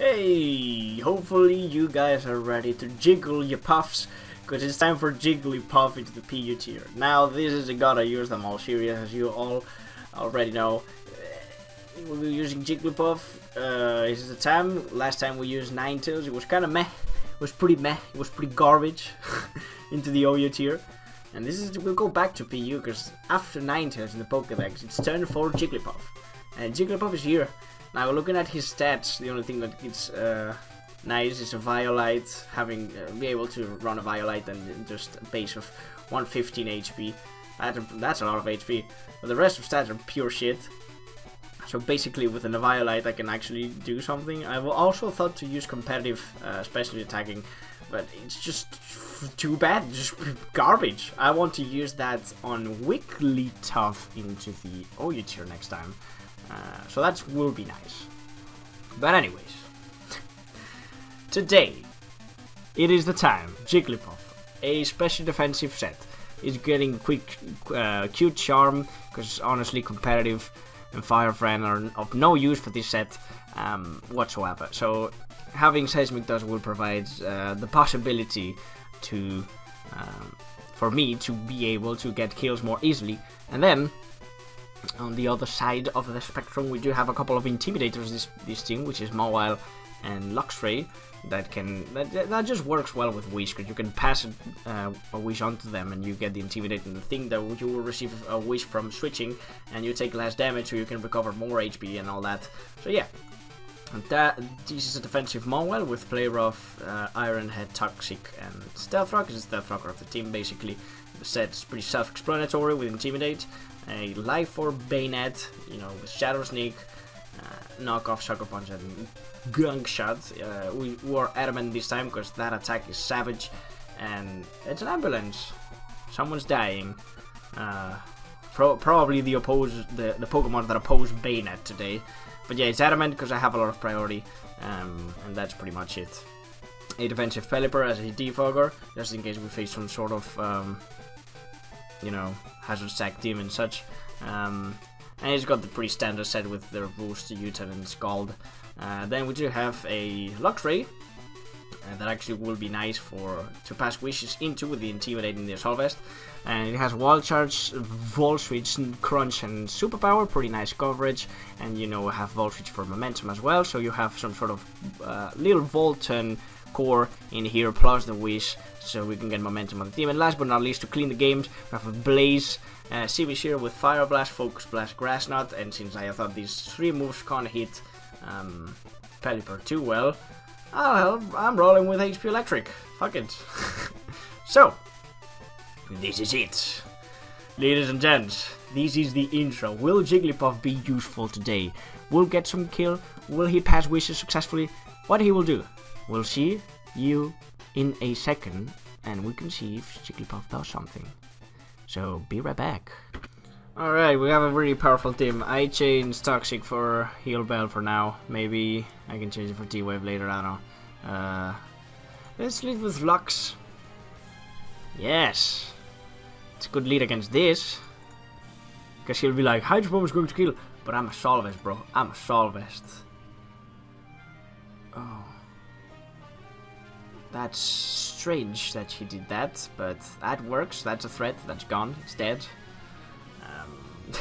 Hey, hopefully you guys are ready to jiggle your puffs, because it's time for Jigglypuff into the PU tier. Now, this is a Gotta Use Them All serious, as you all already know. We'll be using Jigglypuff. Uh, this is the time. Last time we used Ninetales, it was kind of meh. It was pretty meh. It was pretty garbage into the OU tier. And this is we'll go back to PU because after Ninetales in the Pokedex, it's turn for Jigglypuff. And Jigglypuff is here. Now looking at his stats, the only thing that gets uh, nice is a Eviolite, having uh, be able to run a Eviolite and just a base of 115 HP. That, that's a lot of HP. But the rest of stats are pure shit. So basically with an Eviolite I can actually do something. I've also thought to use competitive, uh, especially attacking, but it's just too bad, just garbage. I want to use that on Wigglytuff into the OU tier next time. Uh, so that will be nice. But anyways, today it is the time. Jigglypuff, a special defensive set, is getting quick, uh, cute charm because honestly competitive and Fire Friend are of no use for this set um, whatsoever. So having Seismic Toss will provide uh, the possibility to um, for me to be able to get kills more easily, and then on the other side of the spectrum, we do have a couple of intimidators this this team, which is Mawile and Luxray. That can that, that just works well with Wish because you can pass uh, a Wish onto them and you get the intimidate and the thing that you will receive a Wish from switching and you take less damage so you can recover more HP and all that. So yeah, that this is a defensive Mawile with play rough, uh, Iron Head, Toxic, and Stealth Rock. It's the Stealth Rocker of the team basically. The it's pretty self-explanatory with Intimidate, a Life Orb Banette, you know, with Shadow Sneak, uh, knockoff Sucker Punch and Gunk Shot. Uh, we were adamant this time because that attack is savage and it's an ambulance. Someone's dying. Uh, pro probably the oppose the, the Pokemon that oppose Banette today. But yeah, it's adamant because I have a lot of priority, um, and that's pretty much it. A defensive Pelipper as a defogger, just in case we face some sort of, um, you know, hazard sack team and such. Um, and he's got the pretty standard set with the boost, U-turn and Scald. Uh, then we do have a Luxray, uh, that actually will be nice for to pass wishes into with the intimidating the assault vest and it has Wild Charge Volt Switch crunch and superpower pretty nice coverage and you know have Volt Switch for momentum as well so you have some sort of uh, little VoltTurn core in here plus the wish so we can get momentum on the team and last but not least to clean the games we have a blaze uh, here with fire blast focus blast grass knot and since i thought these three moves can't hit um, Pelipper too well Oh, I'm rolling with HP Electric. Fuck it. so, this is it. Ladies and gents, this is the intro. Will Jigglypuff be useful today? Will get some kill? Will he pass wishes successfully? What he will do? We'll see you in a second, and we can see if Jigglypuff does something. So, be right back. Alright, we have a really powerful team. I changed Toxic for Heal Bell for now. Maybe I can change it for T-Wave later, I don't know. Uh, let's lead with Lux. Yes. It's a good lead against this. Because he'll be like, Hydro Bomb is going to kill. But I'm Assault Vest, bro. I'm Assault Vest. Oh. That's strange that he did that, but that works. That's a threat. That's gone. It's dead.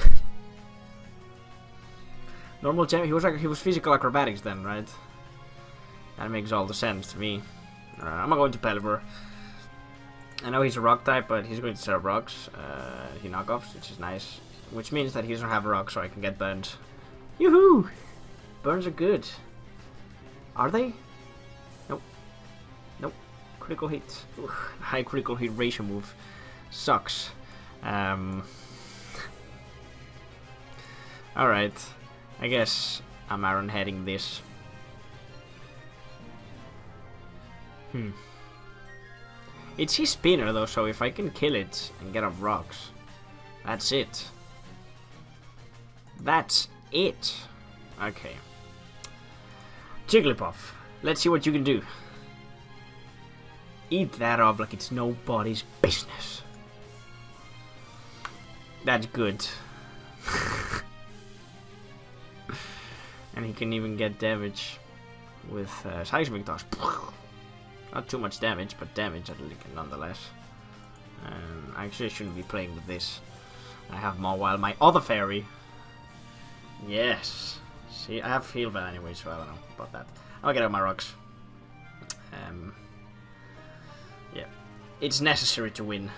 Normal gem. He was like he was physical acrobatics then, right? That makes all the sense to me. Uh, I'm going to Pelipper. I know he's a rock type, but he's going to set up rocks. Uh, he knockoffs, which is nice. Which means that he doesn't have a rock, so I can get burned. Yoo-hoo! Burns are good. Are they? Critical hit. High critical hit ratio move. Sucks. Um, Alright. I guess I'm Iron heading this. Hmm. It's his spinner though, so if I can kill it and get off rocks, that's it. That's it. Okay. Jigglypuff, let's see what you can do. Eat that up like it's nobody's business. That's good. and he can even get damage. with uh, Seismic Toss. Not too much damage, but damage nonetheless. Um, I actually, shouldn't be playing with this. I have more while my other fairy. Yes. See, I have Heal anyway, so I don't know about that. I'll get out my rocks. It's necessary to win.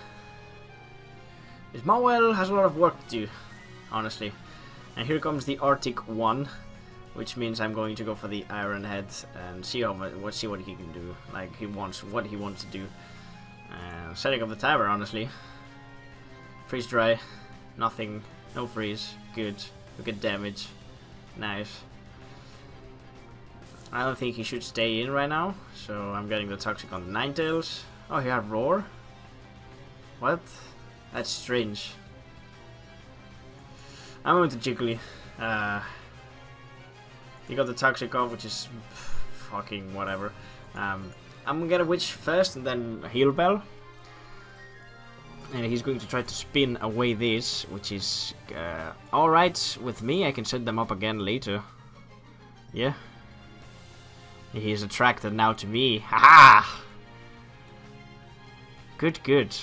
This Mawile has a lot of work to do, honestly. And here comes the Articuno, which means I'm going to go for the Iron Head and see how what see what he can do. Like he wants what he wants to do. Uh, setting up the tower, honestly. Freeze dry, nothing, no freeze, good. Look at damage, nice. I don't think he should stay in right now, so I'm getting the Toxic on the Ninetales. Oh, he had Roar? What? That's strange. I'm going to Jiggly. Uh, he got the Toxic off, which is fucking whatever. Um, I'm gonna get a Wish first and then Heal Bell. And he's going to try to spin away this, which is uh, alright with me. I can set them up again later. Yeah. He's attracted now to me. Haha! Good, good.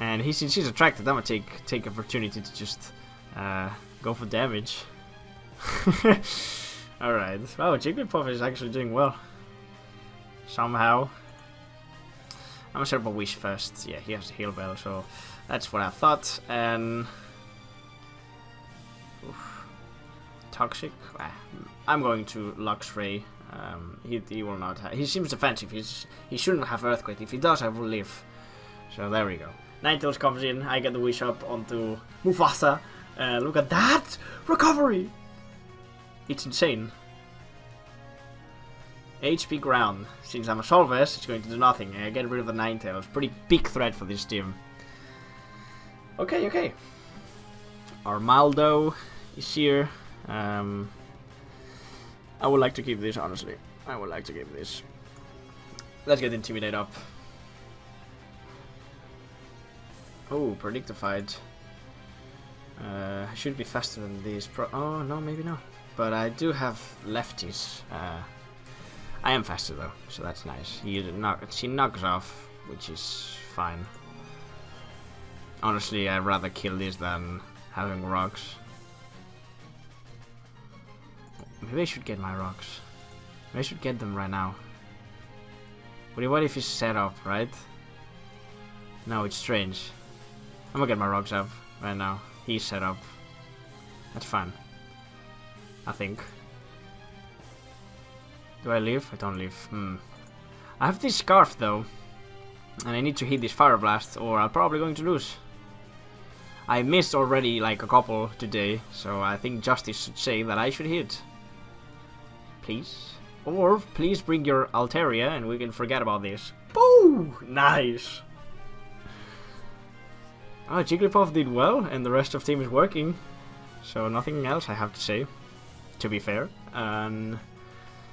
And he, since he's attracted, I'm gonna take take opportunity to just uh, go for damage. Alright. Oh, Jigglypuff is actually doing well. Somehow. I'm gonna set up a wish first. Yeah, he has a heal bell, so that's what I thought. And Oof. toxic. Ah, I'm going to Luxray. Um, he, he will not. he seems defensive. He's he shouldn't have earthquake. If he does, I will live. So there we go. Ninetales comes in, I get the wish up onto Mufasa. Uh, look at that! Recovery! It's insane. HP ground. Since I'm a Solvers, it's going to do nothing. I get rid of the Ninetales. Pretty big threat for this team. Okay, okay. Armaldo is here. Um, I would like to keep this, honestly. I would like to keep this. Let's get Intimidate up. Oh, predictified. Uh, I should be faster than these. Oh, no, maybe not. But I do have lefties. Uh, I am faster though, so that's nice. He knock she knocks off, which is fine. Honestly, I'd rather kill this than having rocks. Maybe I should get my rocks. Maybe I should get them right now. But what if it's set up, right? No, it's strange. I'm gonna get my rocks up right now. He's set up. That's fine. I think. Do I leave? I don't leave. Hmm. I have this scarf though. And I need to hit this fire blast or I'm probably going to lose. I missed already like a couple today, so I think justice should say that I should hit. Please. Or please bring your Altaria and we can forget about this. Boo! Nice! Oh, Jigglypuff did well, and the rest of the team is working. So nothing else I have to say, to be fair. And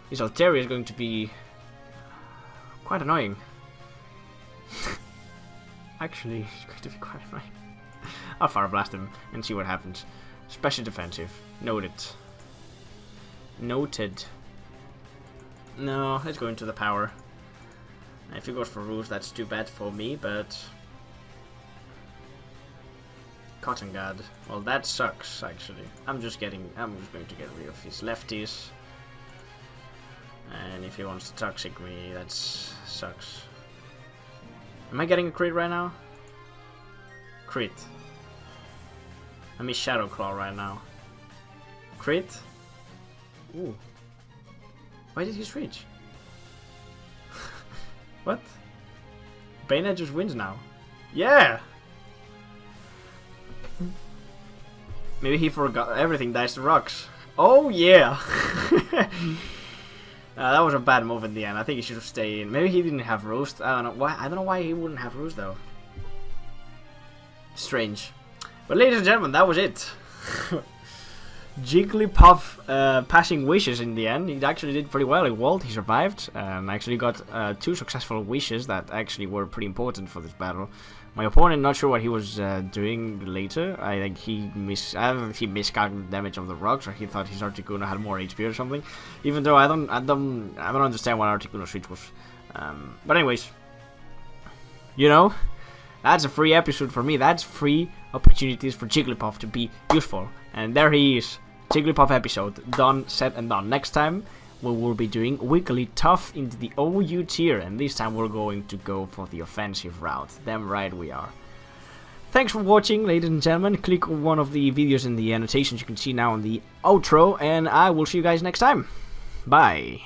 his Altaria is going to be quite annoying. Actually, it's going to be quite annoying. I'll Fire Blast him and see what happens. Special defensive. Noted. Noted. No, let's go into the power. If he goes for Roost, that's too bad for me, but Cotton Guard. Well, that sucks, actually. I'm just getting... I'm just going to get rid of his lefties. And if he wants to Toxic me, that sucks. Am I getting a crit right now? Crit. I mean Shadow Claw right now. Crit? Ooh. Why did he switch? what? Banette just wins now. Yeah! Maybe he forgot everything dies to rocks. Oh yeah! uh, that was a bad move in the end. I think he should have stayed in. Maybe he didn't have roost. I don't know why. I don't know why he wouldn't have roost though. Strange. But ladies and gentlemen, that was it. Jigglypuff uh, passing wishes in the end. He actually did pretty well. He walled, he survived, and I actually got uh, two successful wishes that actually were pretty important for this battle. My opponent, not sure what he was uh, doing later. I think he mis I don't if he miscalculated the damage of the rocks, or he thought his Articuno had more HP or something. Even though I don't, I don't, I don't understand what Articuno switch was. Um, but anyways, you know, that's a free episode for me. That's free opportunities for Jigglypuff to be useful. And there he is, Jigglypuff episode done, set, and done. Next time we will be doing Wigglytuff into the OU tier, and this time we're going to go for the offensive route. Damn right we are. Thanks for watching, ladies and gentlemen. Click on one of the videos in the annotations you can see now in the outro, and I will see you guys next time. Bye.